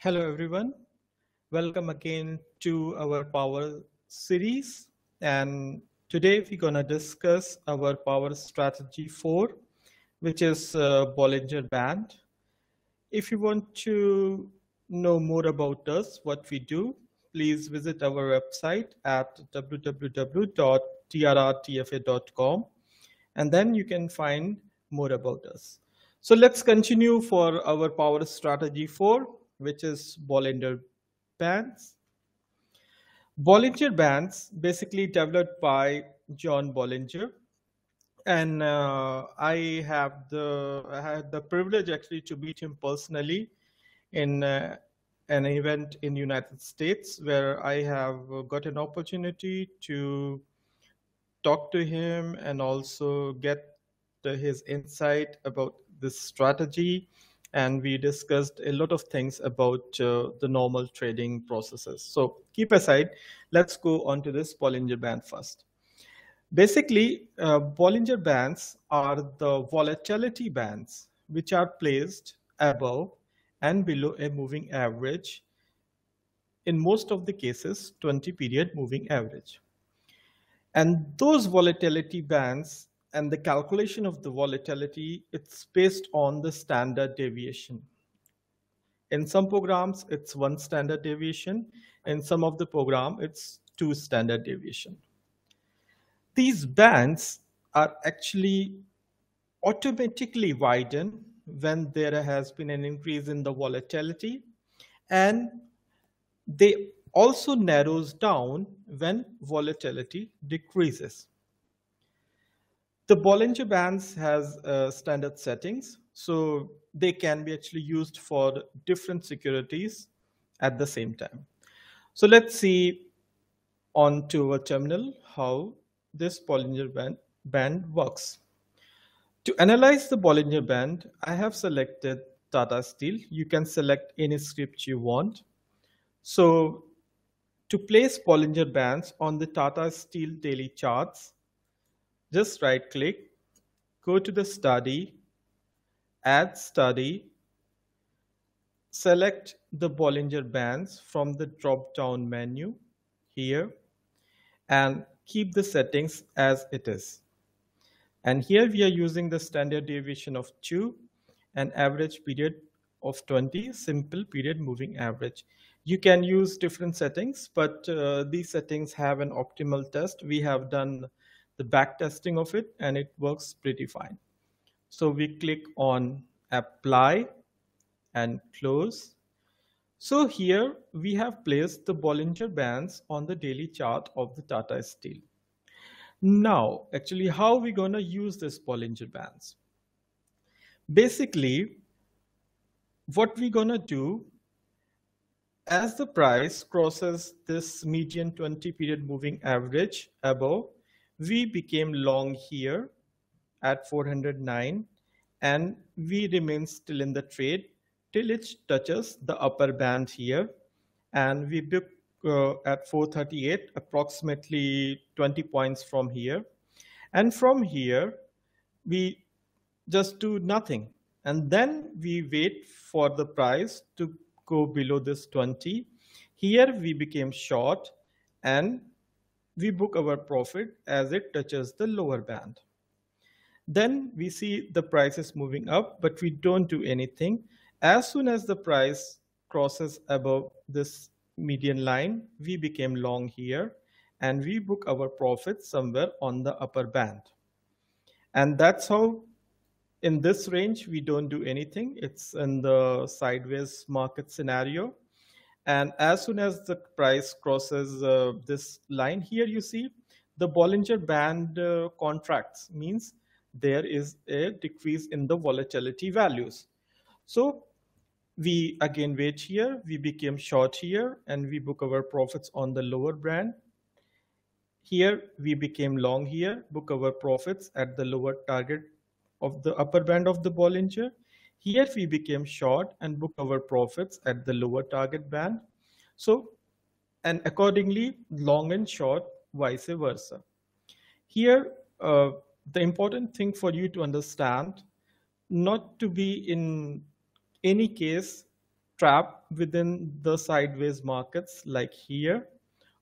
Hello, everyone. Welcome again to our Power series. And today we're going to discuss our Power Strategy 4, which is uh, Bollinger Band. If you want to know more about us, what we do, please visit our website at www.drrtfa.com and then you can find more about us. So let's continue for our Power Strategy 4 which is Bollinger Bands. Bollinger Bands basically developed by John Bollinger. And uh, I have the I had the privilege actually to meet him personally in uh, an event in the United States where I have got an opportunity to talk to him and also get his insight about this strategy and we discussed a lot of things about uh, the normal trading processes. So keep aside, let's go on to this Bollinger Band first. Basically, uh, Bollinger Bands are the volatility bands which are placed above and below a moving average, in most of the cases, 20 period moving average. And those volatility bands and the calculation of the volatility, it's based on the standard deviation. In some programs, it's one standard deviation. In some of the program, it's two standard deviation. These bands are actually automatically widen when there has been an increase in the volatility and they also narrows down when volatility decreases. The Bollinger Bands has uh, standard settings, so they can be actually used for different securities at the same time. So let's see on to a terminal how this Bollinger Band, band works. To analyze the Bollinger Band, I have selected Tata Steel. You can select any script you want. So to place Bollinger Bands on the Tata Steel daily charts, just right click, go to the study, add study, select the Bollinger Bands from the drop down menu here and keep the settings as it is. And here we are using the standard deviation of 2 and average period of 20, simple period moving average. You can use different settings, but uh, these settings have an optimal test. We have done the back testing of it and it works pretty fine. So we click on apply and close. So here we have placed the Bollinger Bands on the daily chart of the Tata Steel. Now, actually, how are we going to use this Bollinger Bands? Basically, what we're going to do as the price crosses this median 20 period moving average above we became long here at 409 and we remain still in the trade till it touches the upper band here. And we book uh, at 438 approximately 20 points from here. And from here we just do nothing. And then we wait for the price to go below this 20 here we became short and we book our profit as it touches the lower band. Then we see the price is moving up, but we don't do anything. As soon as the price crosses above this median line, we became long here and we book our profit somewhere on the upper band. And that's how in this range, we don't do anything. It's in the sideways market scenario. And as soon as the price crosses uh, this line here, you see the Bollinger Band uh, contracts means there is a decrease in the volatility values. So we again wait here, we became short here and we book our profits on the lower band. Here we became long here, book our profits at the lower target of the upper band of the Bollinger. Here we became short and booked our profits at the lower target band. So, and accordingly, long and short, vice versa. Here, uh, the important thing for you to understand, not to be in any case trapped within the sideways markets like here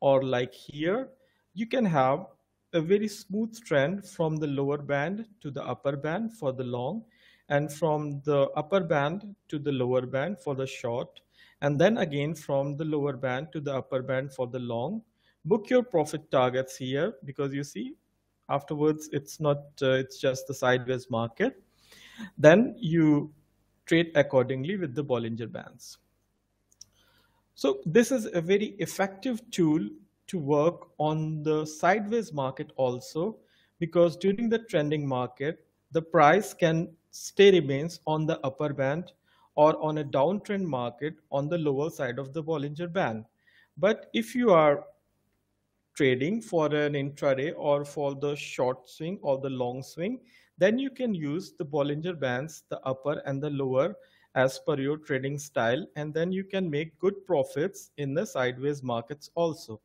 or like here, you can have a very smooth trend from the lower band to the upper band for the long and from the upper band to the lower band for the short and then again from the lower band to the upper band for the long. Book your profit targets here because you see afterwards it's not uh, it's just the sideways market. Then you trade accordingly with the bollinger bands. So this is a very effective tool to work on the sideways market also because during the trending market the price can stay remains on the upper band or on a downtrend market on the lower side of the Bollinger Band. But if you are trading for an intraday or for the short swing or the long swing, then you can use the Bollinger Bands, the upper and the lower as per your trading style, and then you can make good profits in the sideways markets also.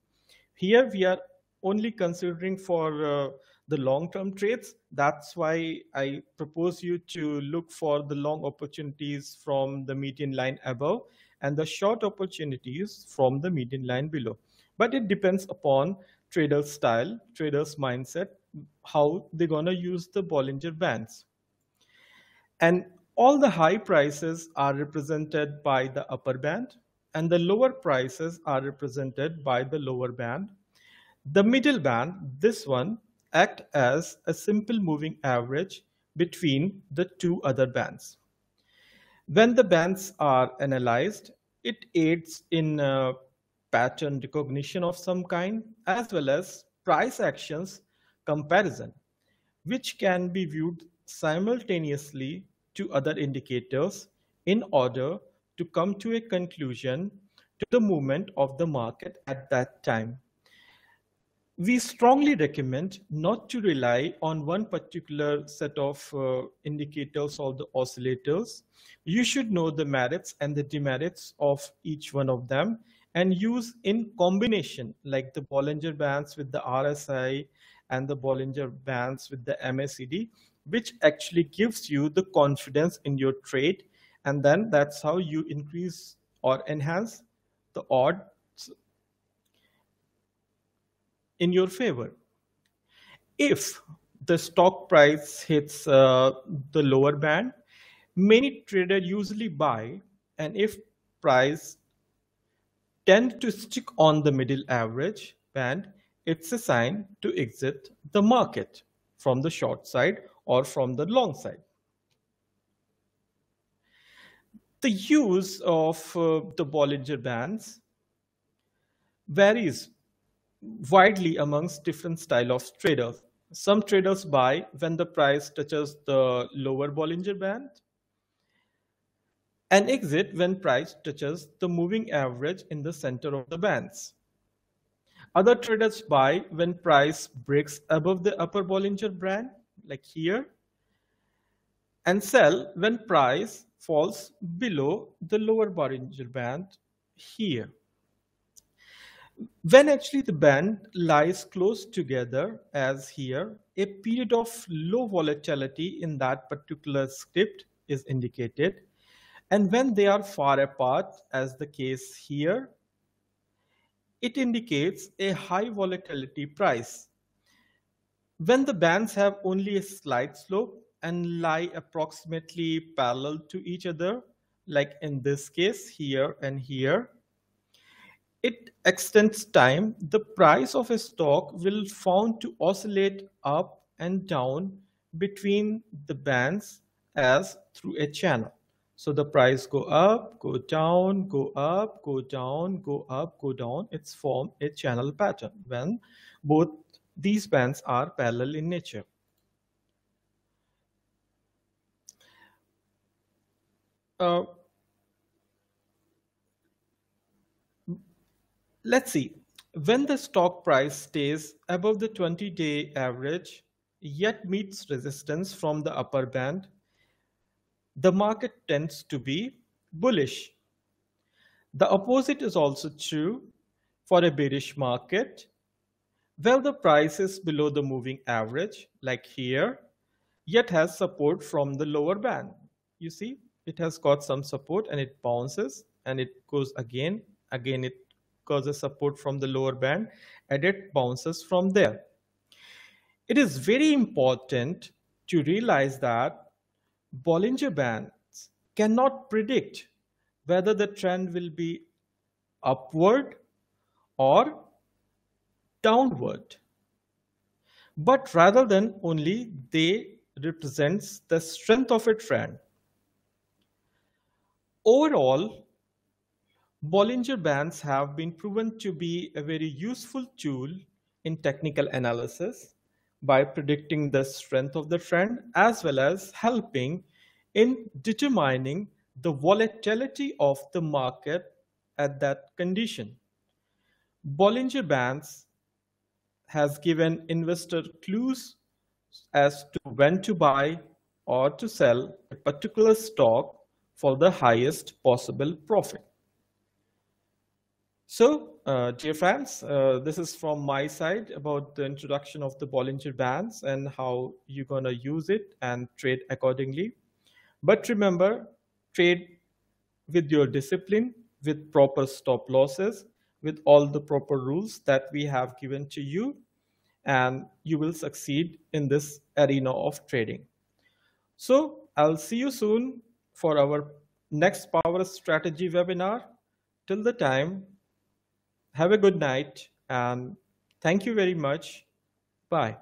Here we are only considering for uh, the long-term trades. That's why I propose you to look for the long opportunities from the median line above and the short opportunities from the median line below. But it depends upon trader's style, trader's mindset, how they're going to use the Bollinger Bands. And all the high prices are represented by the upper band and the lower prices are represented by the lower band. The middle band, this one, act as a simple moving average between the two other bands. When the bands are analyzed, it aids in uh, pattern recognition of some kind as well as price actions comparison, which can be viewed simultaneously to other indicators in order to come to a conclusion to the movement of the market at that time. We strongly recommend not to rely on one particular set of uh, indicators or the oscillators. You should know the merits and the demerits of each one of them and use in combination like the Bollinger Bands with the RSI and the Bollinger Bands with the MACD, which actually gives you the confidence in your trade. And then that's how you increase or enhance the odds in your favor. If the stock price hits uh, the lower band, many traders usually buy, and if price tend to stick on the middle average band, it's a sign to exit the market from the short side or from the long side. The use of uh, the Bollinger Bands varies widely amongst different style of traders. Some traders buy when the price touches the lower Bollinger Band and exit when price touches the moving average in the center of the bands. Other traders buy when price breaks above the upper Bollinger Band, like here, and sell when price falls below the lower Bollinger Band here when actually the band lies close together as here, a period of low volatility in that particular script is indicated. And when they are far apart, as the case here, it indicates a high volatility price. When the bands have only a slight slope and lie approximately parallel to each other, like in this case here and here, it extends time, the price of a stock will found to oscillate up and down between the bands as through a channel. So the price go up, go down, go up, go down, go up, go down. It's form a channel pattern when both these bands are parallel in nature. Uh, let's see. When the stock price stays above the 20-day average, yet meets resistance from the upper band, the market tends to be bullish. The opposite is also true for a bearish market, where the price is below the moving average, like here, yet has support from the lower band. You see, it has got some support and it bounces and it goes again again it causes support from the lower band and it bounces from there. It is very important to realize that bollinger bands cannot predict whether the trend will be upward or downward but rather than only they represents the strength of a trend. Overall bollinger bands have been proven to be a very useful tool in technical analysis by predicting the strength of the trend as well as helping in determining the volatility of the market at that condition. Bollinger Bands has given investor clues as to when to buy or to sell a particular stock for the highest possible profit. So, uh, dear friends, uh, this is from my side about the introduction of the Bollinger Bands and how you're going to use it and trade accordingly. But remember, trade with your discipline, with proper stop losses, with all the proper rules that we have given to you, and you will succeed in this arena of trading. So I'll see you soon for our next power strategy webinar. Till the time, have a good night and thank you very much. Bye.